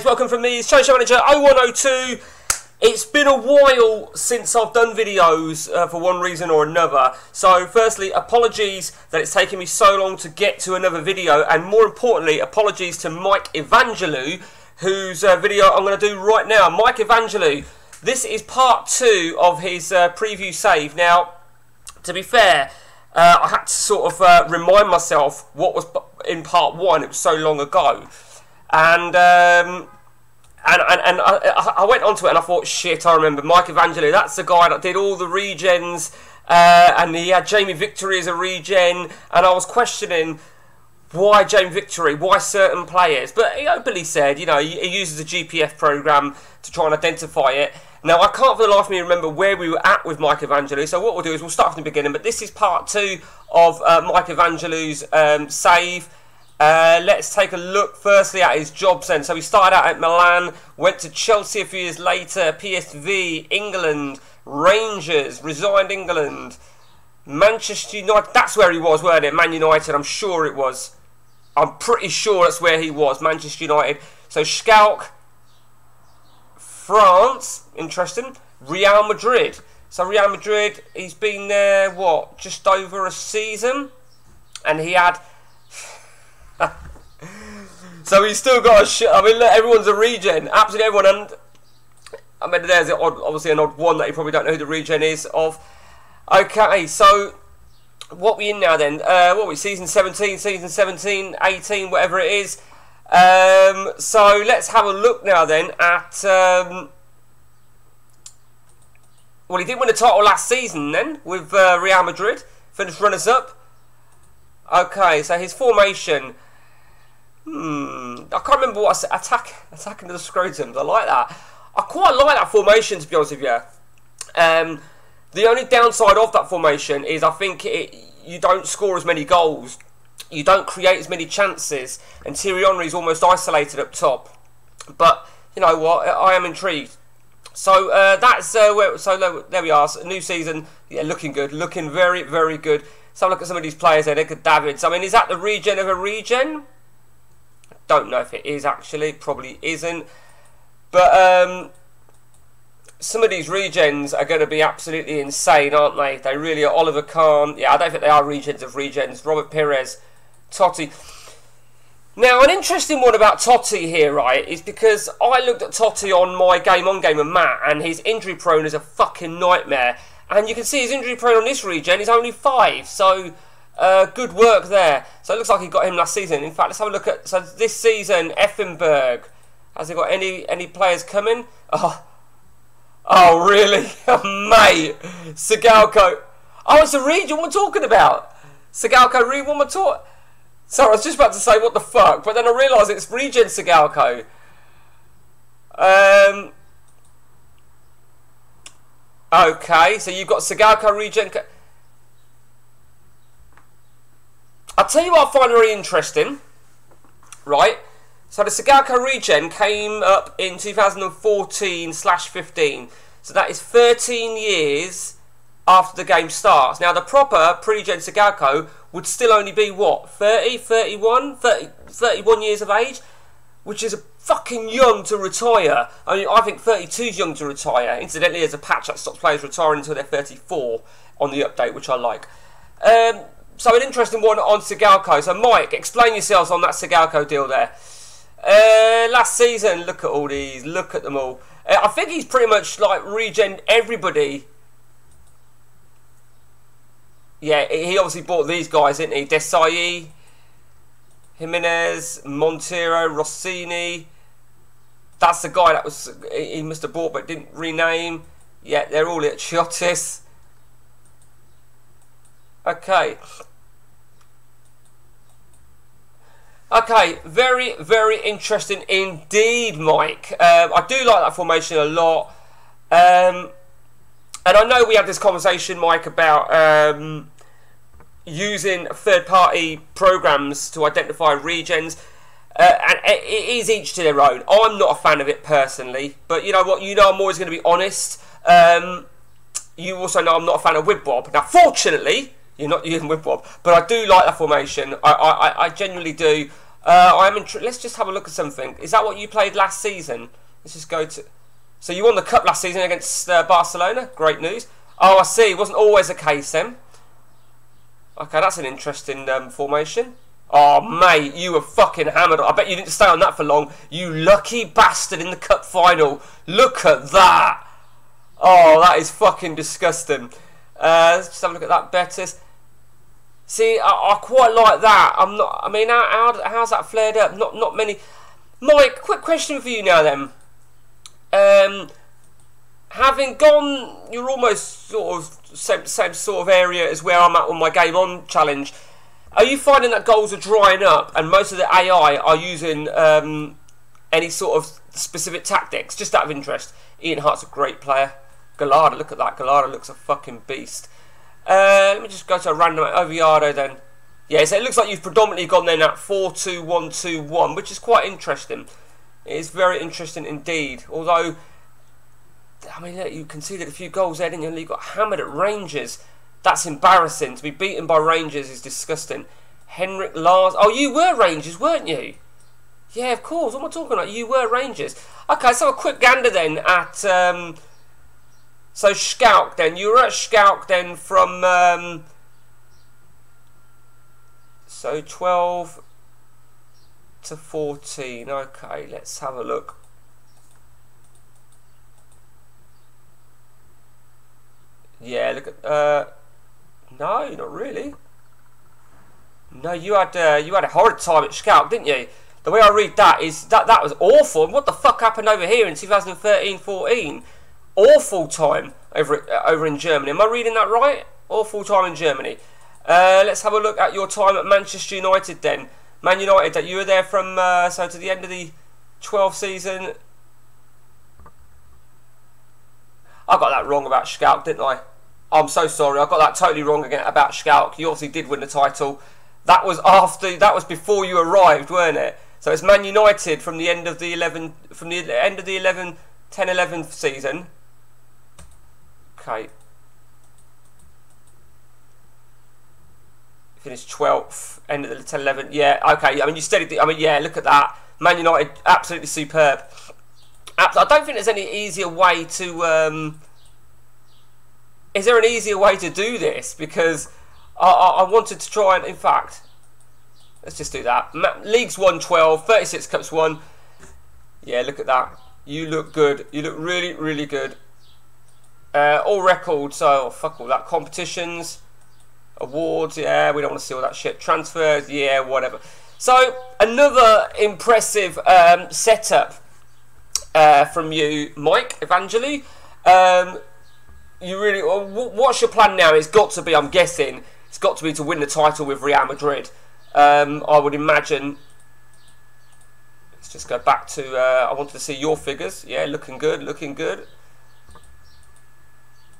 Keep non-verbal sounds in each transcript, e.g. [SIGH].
Guys, welcome from me, it's Show Show Manager 0102. It's been a while since I've done videos uh, for one reason or another. So, firstly, apologies that it's taken me so long to get to another video, and more importantly, apologies to Mike Evangelou, whose uh, video I'm going to do right now. Mike Evangelou, this is part two of his uh, preview save. Now, to be fair, uh, I had to sort of uh, remind myself what was in part one. It was so long ago, and um, and and, and I, I, went onto it and I thought, shit, I remember Mike Evangelou. That's the guy that did all the regens, uh, and he had Jamie Victory as a regen, and I was questioning why Jamie Victory, why certain players. But he openly said, you know, he, he uses a GPF program to try and identify it. Now, I can't for the life of me remember where we were at with Mike Evangelou, so what we'll do is we'll start from the beginning, but this is part two of uh, Mike Evangelou's um, save. Uh, let's take a look firstly at his jobs then. So he started out at Milan, went to Chelsea a few years later, PSV, England, Rangers, resigned England, Manchester United, that's where he was, weren't it? Man United, I'm sure it was. I'm pretty sure that's where he was, Manchester United. So Schalke, France, interesting. Real Madrid. So Real Madrid, he's been there, what, just over a season? And he had... so he's still got a shit. I mean, look, everyone's a regen. Absolutely everyone. And I mean, there's odd, obviously an odd one that you probably don't know who the regen is of. Okay, so what we in now then? Uh, what we season 17, season 17, 18, whatever it is. Um, so let's have a look now then at. Um, well, he did win the title last season then with uh, Real Madrid, finished runners up. Okay, so his formation. Hmm, I can't remember what I said. attack attacking the scrotums. I like that. I quite like that formation to be honest with you. Um, the only downside of that formation is I think it, you don't score as many goals you don't create as many chances, and Thierry Henry is almost isolated up top. But you know what? I am intrigued. So uh, that's uh, where, so there we are. So new season, yeah, looking good, looking very very good. So look at some of these players there. Look at Davids. I mean, is that the regen of a regen? Don't know if it is actually. Probably isn't. But um, some of these regens are going to be absolutely insane, aren't they? They really are. Oliver Kahn. Yeah, I don't think they are regens of regens. Robert Pires. Totti. Now, an interesting one about Totti here, right, is because I looked at Totti on my Game On Game with Matt, and his injury prone is a fucking nightmare. And you can see his injury prone on this regen He's only five, so uh, good work there. So it looks like he got him last season. In fact, let's have a look at so this season. Effenberg has he got any any players coming? [LAUGHS] Oh, oh really, [LAUGHS] mate? Sigalko. Oh, it's a am I talking about? Reed. What am I talking? Sorry, I was just about to say what the fuck, but then I realised it's Regen Sigalko. Um. Okay, so you've got Sigalko Regen. I'll tell you what I find very interesting. Right? So the Sigalko Regen came up in 2014 slash 15. So that is 13 years after the game starts. Now the proper pre-gen Sigalko would still only be what 30 31 30, 31 years of age which is a fucking young to retire I mean I think 32 is young to retire incidentally there's a patch that stops players retiring until they're 34 on the update which I like um, so an interesting one on Sigalko so Mike explain yourselves on that Sigalko deal there uh, last season look at all these look at them all uh, I think he's pretty much like regen everybody yeah, he obviously bought these guys, didn't he? Desai, Jimenez, Montero, Rossini. That's the guy that was he must have bought but didn't rename. Yeah, they're all at Chiotis. Okay. Okay, very, very interesting indeed, Mike. Um, I do like that formation a lot. Um, and I know we had this conversation, Mike, about um, using third-party programs to identify regens. Uh, and it is each to their own. I'm not a fan of it personally, but you know what? You know I'm always going to be honest. Um, you also know I'm not a fan of WibWob. Now, fortunately, you're not using WibWob, but I do like that formation. I, I, I genuinely do. Uh, I'm in. Let's just have a look at something. Is that what you played last season? Let's just go to. So you won the cup last season against uh, Barcelona. Great news. Oh, I see. It wasn't always the case then. Okay, that's an interesting um, formation. Oh, mate, you were fucking hammered. I bet you didn't stay on that for long. You lucky bastard in the cup final. Look at that. Oh, that is fucking disgusting. Uh, let's just have a look at that Betis. See, I, I, quite like that. I'm not. I mean, how, how, how's that flared up? Not not many. Mike, quick question for you now then. Um, having gone, you're almost sort of same same sort of area as where I'm at with my game on challenge. Are you finding that goals are drying up and most of the AI are using um, any sort of specific tactics? Just out of interest. Ian Harte's a great player. Gallardo, look at that. Gallardo looks a fucking beast. Uh, let me just go to a random Oviedo then. Yeah, so it looks like you've predominantly gone then at 4-2-1-2-1, which is quite interesting. It is very interesting indeed. Although, I mean, look, you conceded a few goals there, didn't you? You got hammered at Rangers. That's embarrassing. To be beaten by Rangers is disgusting. Henrik Lars. Oh, you were Rangers, weren't you? Yeah, of course. What am I talking about? You were Rangers. Okay, so a quick gander then at um, so then, you were at then from, um, so 12 to 14. Okay, let's have a look. Yeah, look at, uh, no, not really. No, you had uh, you had a horrid time at Schalke, didn't you? The way I read that is that that was awful. What the fuck happened over here in 2013-14? Awful time over over in Germany. Am I reading that right? Awful time in Germany. Uh, let's have a look at your time at Manchester United then. Man United, that you were there from uh, so to the end of the 12th season. I got that wrong about Schalke, didn't I? I'm so sorry. I got that totally wrong again about Schalke. You obviously did win the title. That was after. That was before you arrived, weren't it? So it's Man United from the end of the 11 from the end of the 11 10 11 season Okay. Finished 12th, end of the 10 11. Yeah, okay. I mean, you steadied I mean, yeah, look at that. Man United, absolutely superb. I don't think there's any easier way to. Um, is there an easier way to do this? Because I, I, I wanted to try and, in fact, let's just do that. Leagues 1 12, 36 Cups 1. Yeah, look at that. You look good. You look really, really good. Uh, all records, so oh, fuck all that. Competitions, awards, yeah, we don't want to see all that shit. Transfers, yeah, whatever. So, another impressive um, setup uh, from you, Mike Evangelou. Um, you really, what's your plan now? It's got to be, I'm guessing, it's got to be to win the title with Real Madrid. Um, I would imagine. Let's just go back to. Uh, I wanted to see your figures. Yeah, looking good, looking good.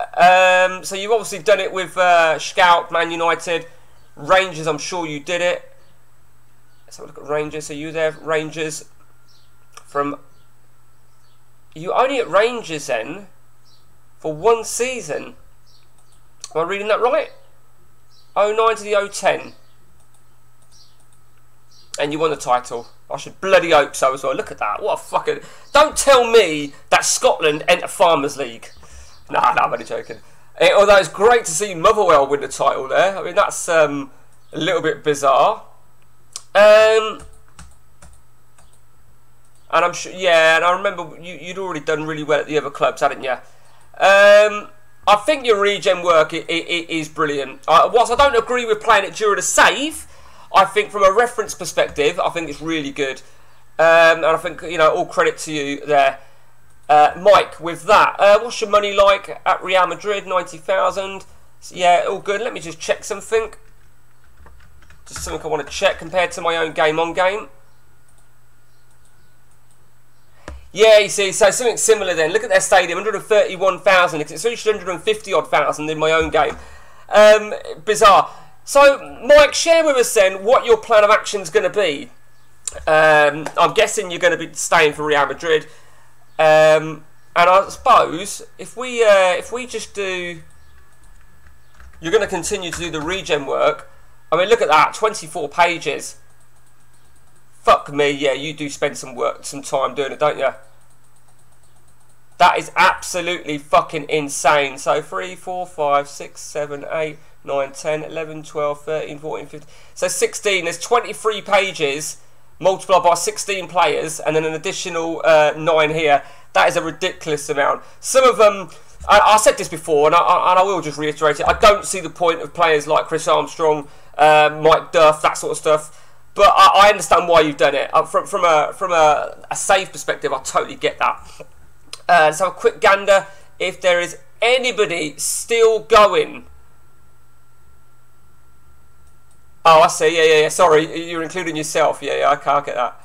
Um, so you've obviously done it with uh, Schalke, Man United, Rangers. I'm sure you did it. Let's have a look at Rangers. So you there, Rangers, from you only at Rangers then for one season. Am I reading that right? 09 to the 010. And you won the title. I should bloody hope so as well. Look at that. What a fucking. Don't tell me that Scotland enter Farmers League. [LAUGHS] Nah, nah, I'm only joking. It, although it's great to see Motherwell win the title there. I mean, that's um, a little bit bizarre. Um, and I'm sure, yeah, and I remember you, would already done really well at the other clubs, hadn't you? Um, I think your regen work it, it, it is brilliant. Whilst I don't agree with playing it during a save, I think from a reference perspective, I think it's really good. Um, and I think, you know, all credit to you there. Uh, Mike, with that, uh, what's your money like at Real Madrid? 90,000. Yeah, all good. Let me just check something. Just something I want to check compared to my own game on game. Yeah, you see, so something similar then. Look at their stadium, 131,000. It's reached 150 odd thousand in my own game. Um, bizarre. So, Mike, share with us then what your plan of action is going to be. Um, I'm guessing you're going to be staying for Real Madrid. Um, and I suppose if we uh, if we just do, you're going to continue to do the regen work. I mean, look at that, 24 pages. Fuck me, yeah, you do spend some work, some time doing it, don't you? That is absolutely fucking insane. So 3, 4, 5, 6, 7, 8, 9, 10, 11, 12, 13, 14, 15. So 16, there's 23 pages multiplied by 16 players and then an additional uh, 9 here. That is a ridiculous amount. Some of them, I, I said this before and I, and I, will just reiterate it. I don't see the point of players like Chris Armstrong, uh, Mike Duff, that sort of stuff. But I, I understand why you've done it. Uh, from, from, a, from a, a save perspective, I totally get that. Uh, let's have a quick gander if there is anybody still going. Oh, I see. Yeah, yeah, yeah. Sorry, you're including yourself. Yeah, yeah. I can't get that.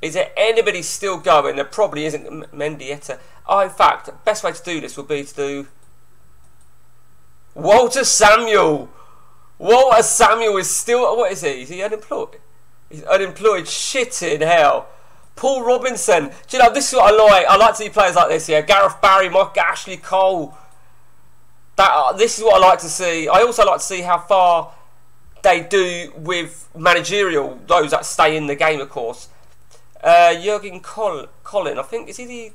Is there anybody still going? There probably isn't. Mendieta. Oh, in fact, best way to do this would be to do Walter Samuel. Walter Samuel is still. What is he? Is he unemployed? He's unemployed. Shit in hell. Paul Robinson. Do you know, this is what I like. I like to see players like this, yeah. Gareth Barry, Mike Ashley Cole. That, uh, this is what I like to see. I also like to see how far they do with managerial, those that stay in the game, of course. Uh, Jurgen Col Colin, I think, is he the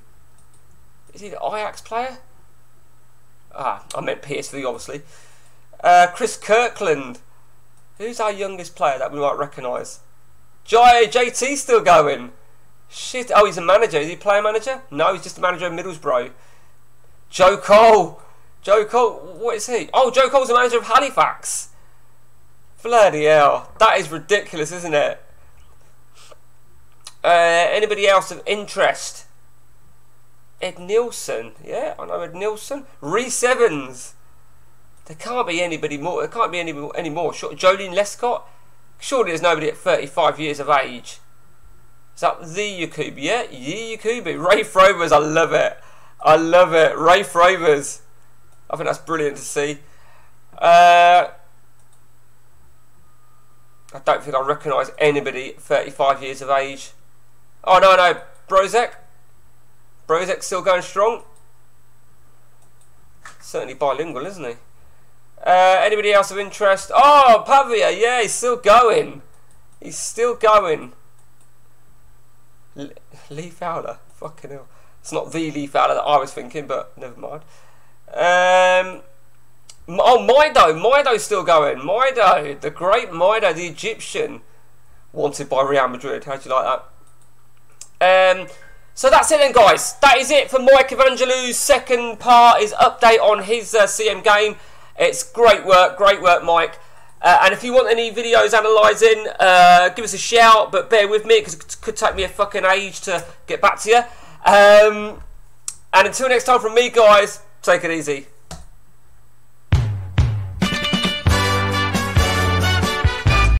is he the Ajax player? Ah, I meant PSV, obviously. Uh, Chris Kirkland. Who's our youngest player that we might recognise? J JT still going. Shit. Oh, he's a manager. Is he a player manager? No, he's just a manager of Middlesbrough. Joe Cole. Joe Cole. What is he? Oh, Joe Cole's the manager of Halifax. Bloody hell. That is ridiculous, isn't it? Uh, anybody else of interest? Ed Nielsen. Yeah, I know Ed Nielsen. Rhys Evans. There can't be anybody more. There can't be any, any more. Joleon Lescott. Surely there's nobody at 35 years of age is that the Yakubu? Yeah, the Yakubu. Raith I love it. I love it. Raith Rovers. I think that's brilliant to see. Uh, I don't think I recognise anybody 35 years of age. Oh, no, no. Brozek. Brozek's still going strong. Certainly bilingual, isn't he? Uh, anybody else of interest? Oh, Pavia. Yeah, he's still going. He's still going. Lee Fowler. Fucking hell. It's not the Lee Fowler that I was thinking, but never mind. Um, oh, Mido. Mido's still going. Mido. The great Mido, the Egyptian. Wanted by Real Madrid. How do you like that? Um, so that's it then, guys. That is it for Mike Evangelou's second part, his update on his uh, CM game. It's great work. Great work, Mike. Uh, and if you want any videos analysing, uh, give us a shout, but bear with me because it could take me a fucking age to get back to you. Um, and until next time from me, guys, take it easy.